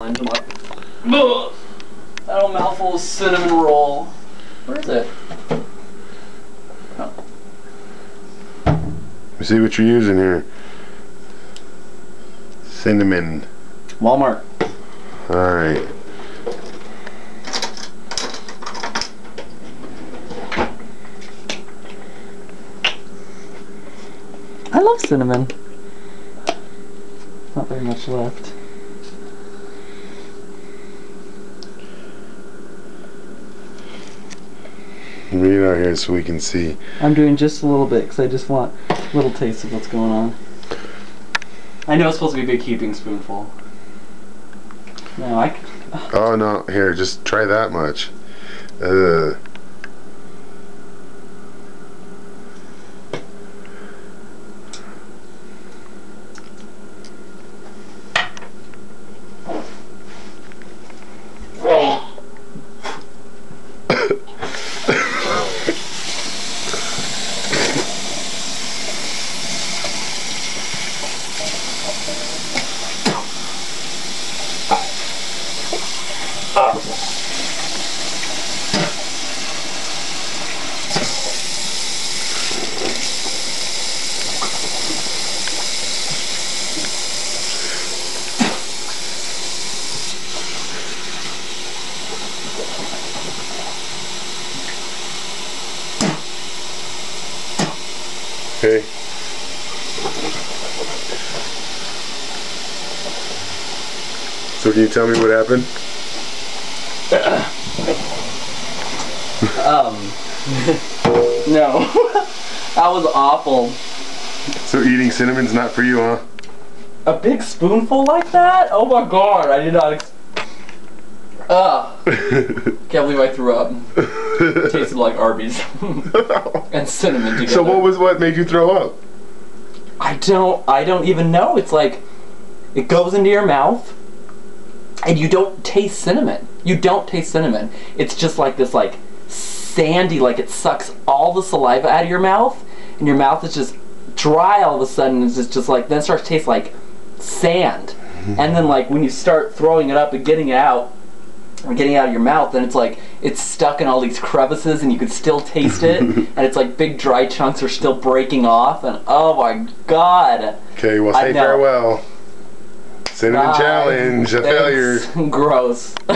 That old mouthful of cinnamon roll. Where is it? Oh. See what you're using here. Cinnamon. Walmart. Alright. I love cinnamon. Not very much left. It out here so we can see. I'm doing just a little bit because I just want a little taste of what's going on. I know it's supposed to be a big heaping spoonful. No, I. Oh no, here, just try that much. Uh, okay. So can you tell me what happened? Um. no. that was awful. So eating cinnamon's not for you, huh? A big spoonful like that? Oh my god, I did not. Ex- Ah. Ugh. Can't believe I threw up. It Tasted like Arby's and cinnamon together. so what was what made you throw up? I don't I don't even know. It's like it goes into your mouth and you don't taste cinnamon. You don't taste cinnamon. It's just like this like sandy like it sucks all the saliva out of your mouth and your mouth is just dry all of a sudden it's just, just like then it starts to taste like sand. Mm-hmm. And then like when you start throwing it up and getting it out getting out of your mouth and it's like it's stuck in all these crevices and you can still taste it and it's like big dry chunks are still breaking off and oh my god Okay, well say farewell. Cinnamon Bye. challenge, a failure. Gross